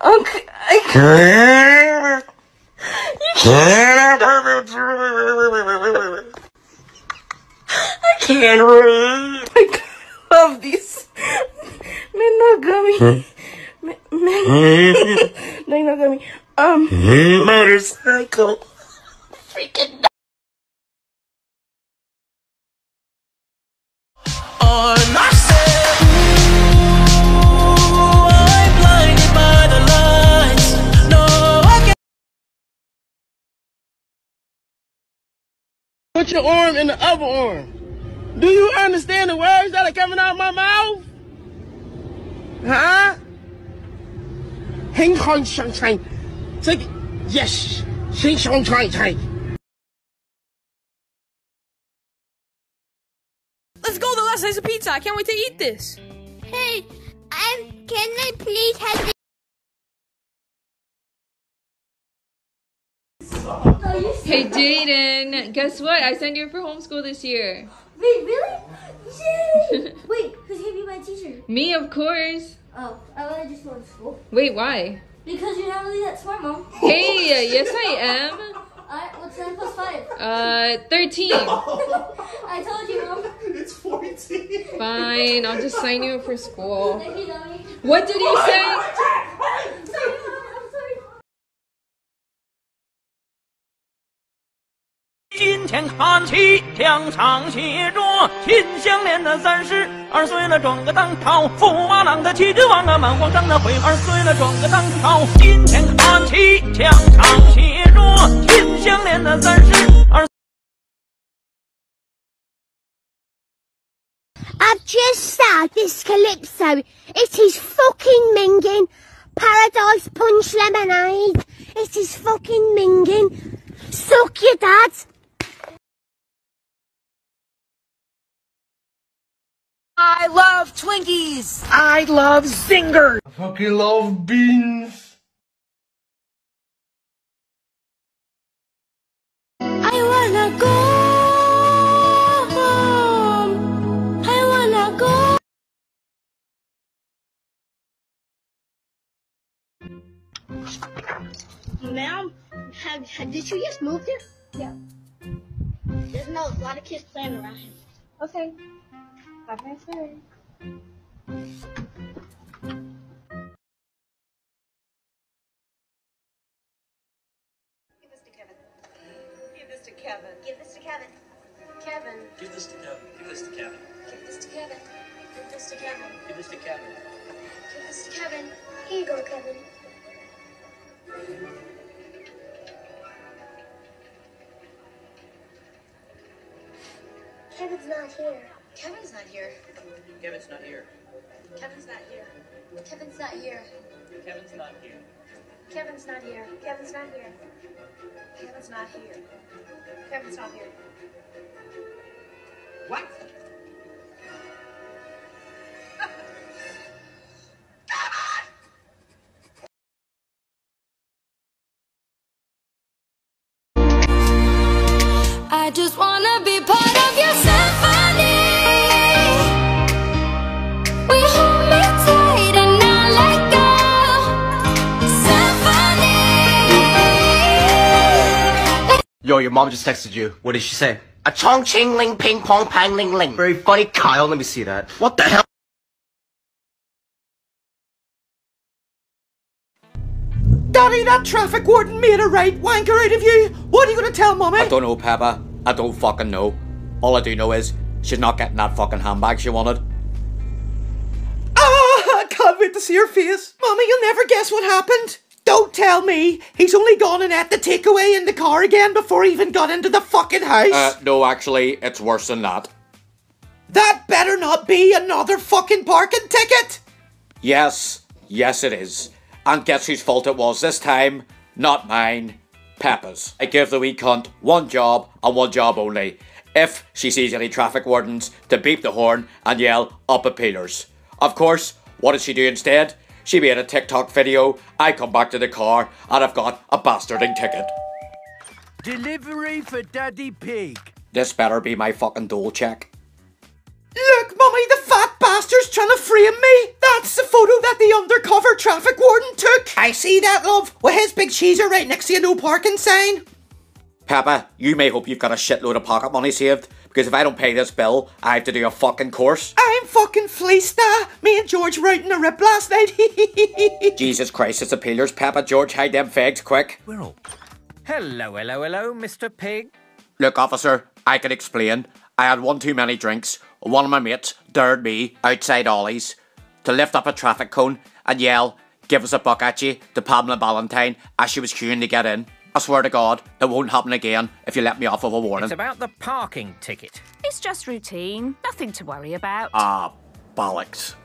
Uncle, I can't. I can't read. I love these. Minagami. Minagami. Um. Motorcycle. Freaking. on. Put your arm in the other arm. Do you understand the words that are coming out of my mouth? Huh? Hing Kong Shang Chang. Take it. Yes. Hing Kong Chang Chang. Let's go, the last slice of pizza. I can't wait to eat this. Hey, um, can I please have Hey Jaden, guess what? I sent you for homeschool this year. Wait, really? Yay! Wait, who's gonna be my teacher? Me, of course. Oh, I wanna just go to school. Wait, why? Because you're not really that smart, Mom. Hey, yes I am. Alright, what's 9 plus 5? Uh, 13. I told you, Mom. It's 14. Fine, I'll just sign you up for school. Thank you, Dummy. What did you say? 今天看齐，墙上写着“秦香莲的三十二岁了，转个当朝；驸马郎的齐君王啊，满皇上的悔二岁了，转个当朝。今天看齐，墙上写着“秦香莲的三十二。 I've just started this calypso. It is fucking minging. Paradise punch lemonade. It is fucking minging. Suck your dad. I love Twinkies. I love Zingers. I fucking love beans. I wanna go home. I wanna go. Ma'am, have, have did you just move here? Yeah. There's no, a lot of kids playing around here. Okay. Have a nice day. Give this to Kevin. Give this to Kevin. Give this to Kevin. Kevin. Give this to Kevin. Give this to Kevin. Give this to Kevin. Give this to Kevin. Give this to Kevin. Give this to Kevin. Here you go, Kevin. Kevin's not here. Kevin's not here. Kevin's not here. Kevin's not here. Kevin's not here. Kevin's not here. Kevin's not here. Kevin's not here. Kevin's not here. Kevin's not here. What? I just wanna Yo, your mom just texted you. What did she say? A chong ching ling ping pong pang ling ling. Very funny, Kyle. Let me see that. What the hell? Daddy, that traffic warden made a right wanker out of you. What are you gonna tell mommy? I don't know, Peppa. I don't fucking know. All I do know is she's not getting that fucking handbag she wanted. Ah, I can't wait to see her face. Mommy, you'll never guess what happened. Don't tell me. He's only gone and ate the takeaway in the car again before he even got into the fucking house. Uh, no, actually, it's worse than that. that better not be another fucking parking ticket. Yes, yes it is. And guess whose fault it was this time? Not mine. Peppa's. I give the wee cunt one job and one job only. If she sees any traffic wardens, to beep the horn and yell up at Peters. Of course, what did she do instead? She made a TikTok video, I come back to the car, and I've got a bastarding ticket. Delivery for Daddy Pig. This better be my fucking dole check. Look, Mummy, the fat bastard's trying to frame me. That's the photo that the undercover traffic warden took. I see that, love. With his big cheeser right next to your no parking sign. Papa, you may hope you've got a shitload of pocket money saved, because if I don't pay this bill, I have to do a fucking course. I'm fucking fleeced now. Me and George were out in the rip last night. Jesus Christ, it's a peelers. Papa, George, hide them fags quick. We're all. Hello, hello, hello, Mr. Pig. Look, officer, I can explain. I had one too many drinks. One of my mates dared me outside Ollie's to lift up a traffic cone and yell, give us a buck at you to Pamela Ballantine as she was queuing to get in. I swear to God, it won't happen again if you let me off with a warning. It's about the parking ticket. It's just routine. Nothing to worry about. Ah, bollocks.